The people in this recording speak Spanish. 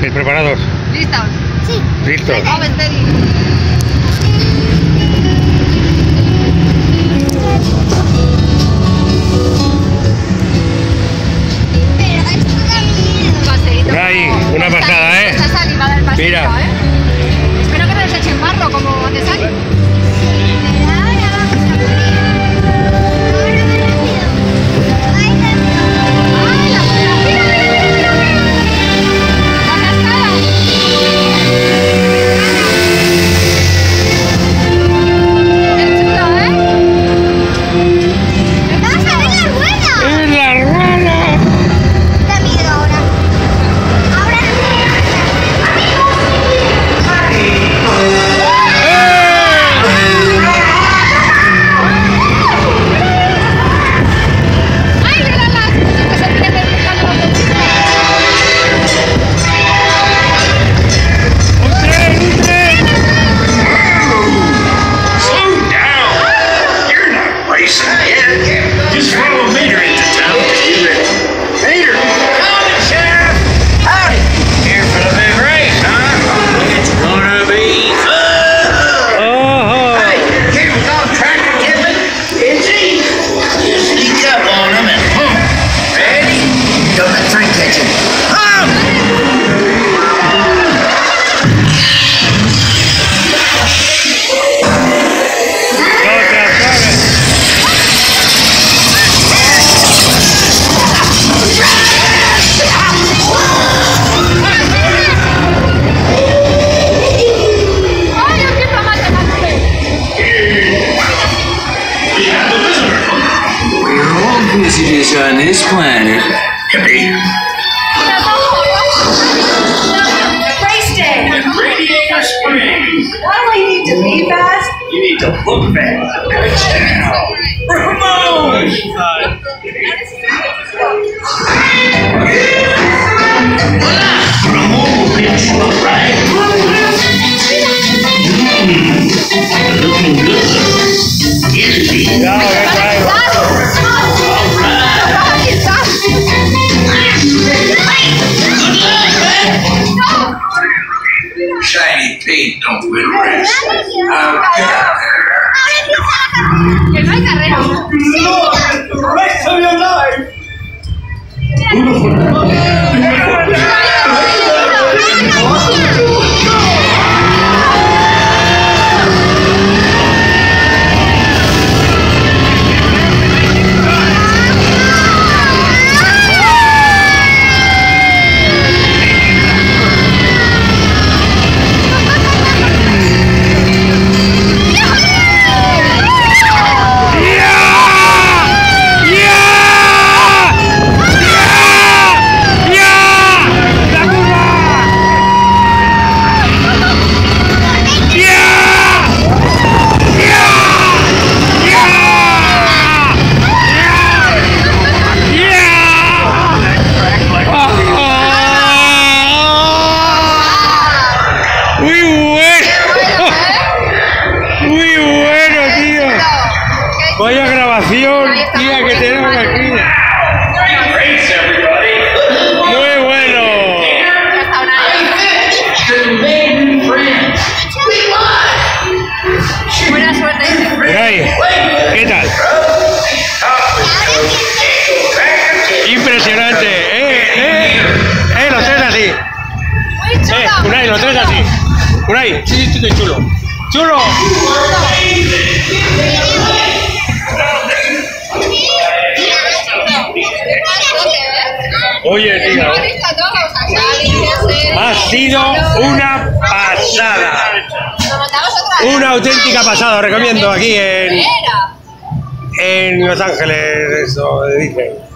¿Estáis preparados? ¿Listos? Sí. ¿Listos? Pero. Ahí, una pasada, ¿eh? Mira. ¿eh? Espero que no les echen barro como te sale. this planet. Hippie. Race day. Do need to be? You need to look Ramones! Looking good. Isn't? No, that's right. Shiny paint don't win race. Out there. Ah, que Vaya grabación, tía, que tenemos aquí. Muy bueno. Buena suerte. ¿Qué tal? Impresionante. ¡Eh, eh! ¡Eh, los tres así! ¡Eh, chulo. Unai, los tres así! Unai, sí, sí, sí, chulo. ¡Chulo! Oye, tío, ha sido una pasada. Una auténtica pasada, os recomiendo aquí en, en Los Ángeles, eso dicen.